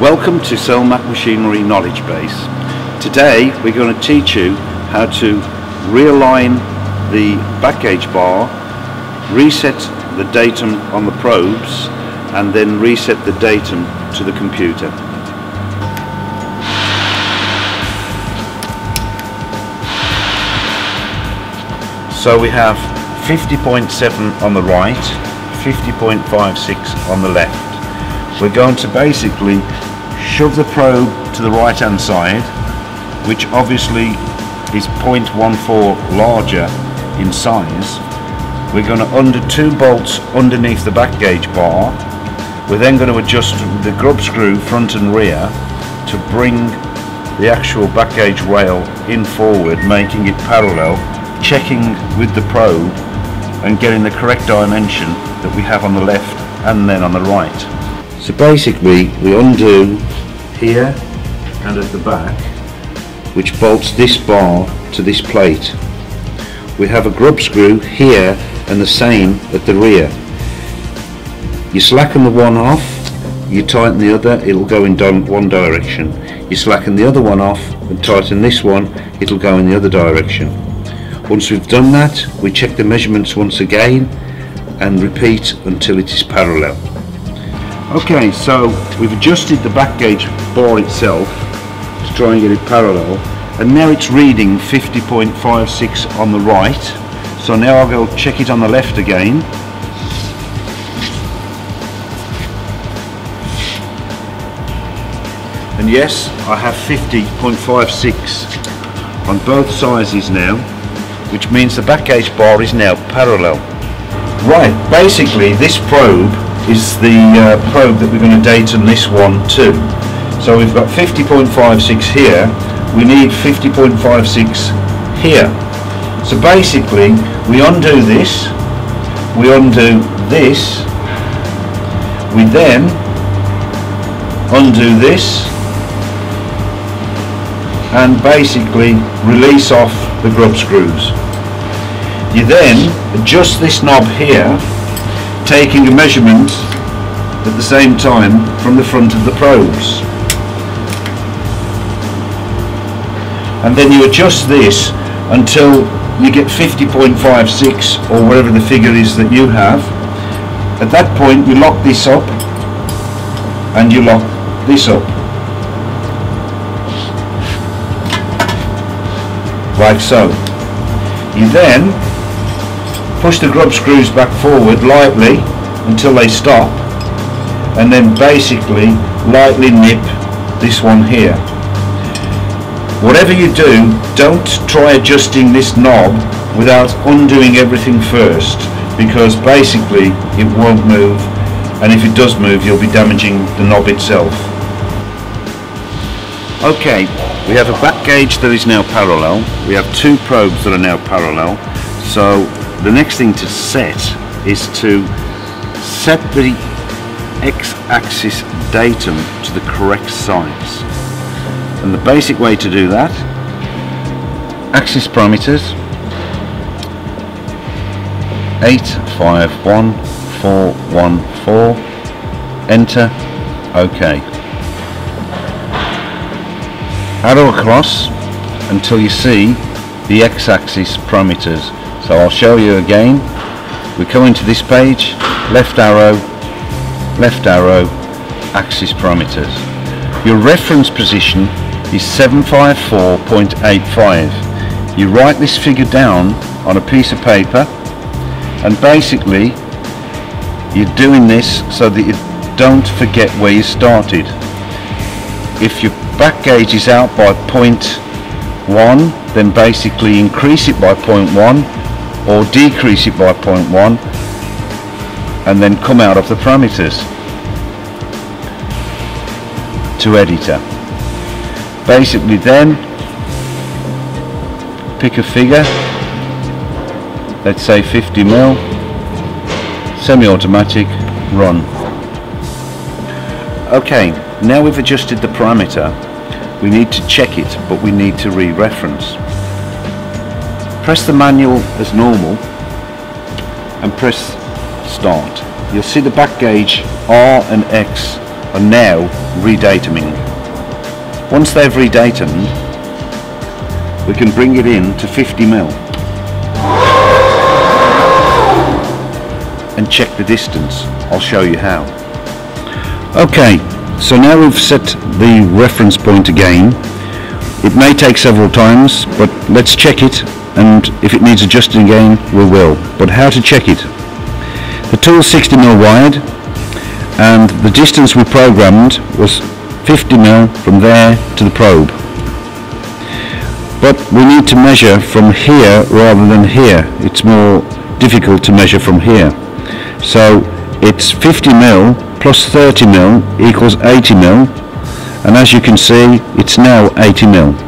Welcome to Selmach Machinery Knowledge Base. Today we're going to teach you how to realign the back gauge bar, reset the datum on the probes and then reset the datum to the computer. So we have 50.7 on the right, 50.56 on the left we're going to basically shove the probe to the right hand side which obviously is 0.14 larger in size. We're going to under two bolts underneath the back gauge bar. We're then going to adjust the grub screw front and rear to bring the actual back gauge rail in forward making it parallel checking with the probe and getting the correct dimension that we have on the left and then on the right so basically we undo here and at the back which bolts this bar to this plate. We have a grub screw here and the same at the rear. You slacken the one off, you tighten the other, it'll go in one direction. You slacken the other one off and tighten this one, it'll go in the other direction. Once we've done that, we check the measurements once again and repeat until it is parallel. Okay, so we've adjusted the back gauge bar itself to try and get it parallel. And now it's reading 50.56 on the right. So now I'll go check it on the left again. And yes I have 50.56 on both sizes now which means the back gauge bar is now parallel. Right basically this probe is the uh, probe that we're going to date on this one too. So we've got 50.56 here, we need 50.56 here. So basically we undo this, we undo this, we then undo this and basically release off the grub screws. You then adjust this knob here taking a measurement at the same time from the front of the probes. And then you adjust this until you get 50.56 or whatever the figure is that you have. At that point you lock this up and you lock this up. Like so. You then push the grub screws back forward lightly until they stop and then basically lightly nip this one here. Whatever you do don't try adjusting this knob without undoing everything first because basically it won't move and if it does move you'll be damaging the knob itself. Okay we have a back gauge that is now parallel. We have two probes that are now parallel. So the next thing to set is to set the x-axis datum to the correct size. And the basic way to do that axis parameters 851414 enter. OK. Arrow across until you see the x-axis parameters so I'll show you again. We come into this page, left arrow, left arrow, axis parameters. Your reference position is 754.85. You write this figure down on a piece of paper and basically you're doing this so that you don't forget where you started. If your back gauge is out by 0.1 then basically increase it by 0.1 or decrease it by 0.1 and then come out of the parameters to editor. Basically then pick a figure let's say 50 mil semi-automatic run. Okay now we've adjusted the parameter we need to check it but we need to re-reference press the manual as normal and press start. You'll see the back gauge R and X are now redatuming. Once they've redatumed, we can bring it in to 50 mil and check the distance. I'll show you how. Okay, so now we've set the reference point again. It may take several times, but let's check it and if it needs adjusting again, we will. But how to check it? The tool is 60 mil wide and the distance we programmed was 50 mil from there to the probe. But we need to measure from here rather than here. It's more difficult to measure from here. So it's 50 mil plus 30 mil equals 80 mil and as you can see it's now 80 mil.